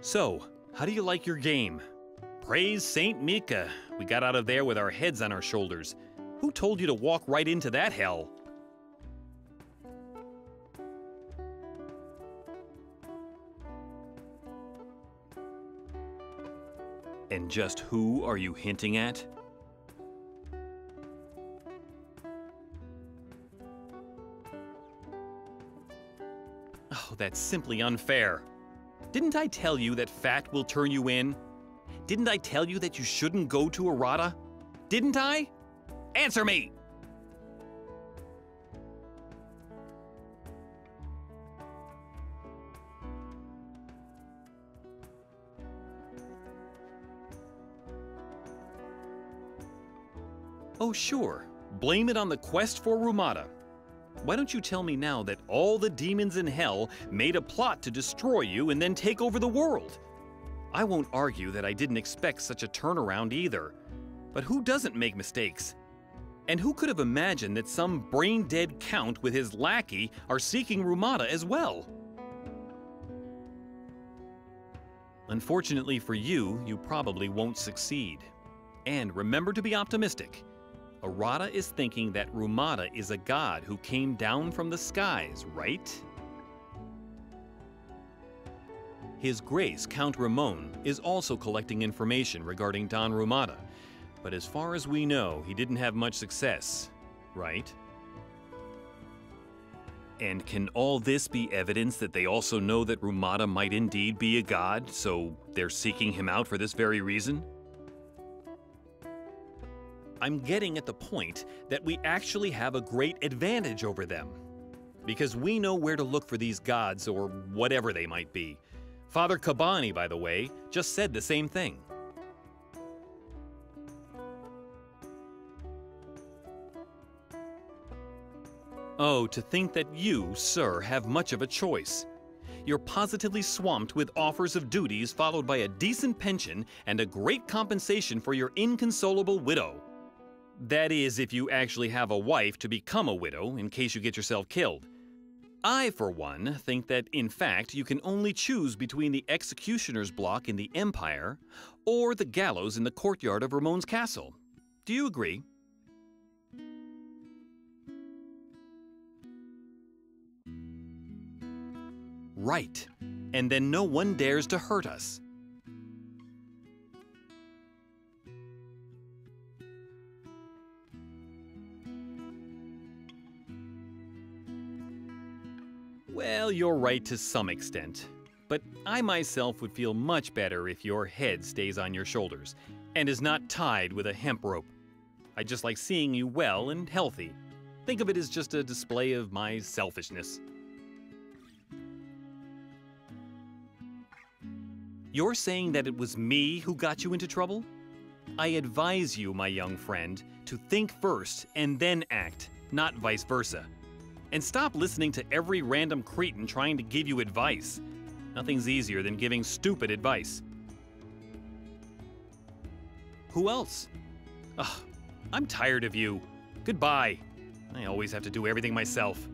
So, how do you like your game? Praise Saint Mika. We got out of there with our heads on our shoulders. Who told you to walk right into that hell? And just who are you hinting at? Oh, that's simply unfair. Didn't I tell you that fat will turn you in? Didn't I tell you that you shouldn't go to Arata? Didn't I? Answer me! Oh, sure. Blame it on the quest for Rumata. Why don't you tell me now that all the demons in hell made a plot to destroy you and then take over the world? I won't argue that I didn't expect such a turnaround either. But who doesn't make mistakes? And who could have imagined that some brain dead count with his lackey are seeking Rumata as well? Unfortunately for you, you probably won't succeed. And remember to be optimistic. Arata is thinking that Rumata is a god who came down from the skies, right? His Grace, Count Ramon, is also collecting information regarding Don Rumata, but as far as we know, he didn't have much success, right? And can all this be evidence that they also know that Rumata might indeed be a god, so they're seeking him out for this very reason? I'm getting at the point that we actually have a great advantage over them. Because we know where to look for these gods or whatever they might be. Father Kabani, by the way, just said the same thing. Oh, to think that you, sir, have much of a choice. You're positively swamped with offers of duties followed by a decent pension and a great compensation for your inconsolable widow. That is, if you actually have a wife to become a widow in case you get yourself killed. I, for one, think that in fact you can only choose between the executioner's block in the Empire or the gallows in the courtyard of Ramon's castle. Do you agree? Right. And then no one dares to hurt us. Well, you're right to some extent. But I myself would feel much better if your head stays on your shoulders and is not tied with a hemp rope. I just like seeing you well and healthy. Think of it as just a display of my selfishness. You're saying that it was me who got you into trouble? I advise you, my young friend, to think first and then act, not vice versa. And stop listening to every random cretin trying to give you advice. Nothing's easier than giving stupid advice. Who else? Ugh, I'm tired of you. Goodbye. I always have to do everything myself.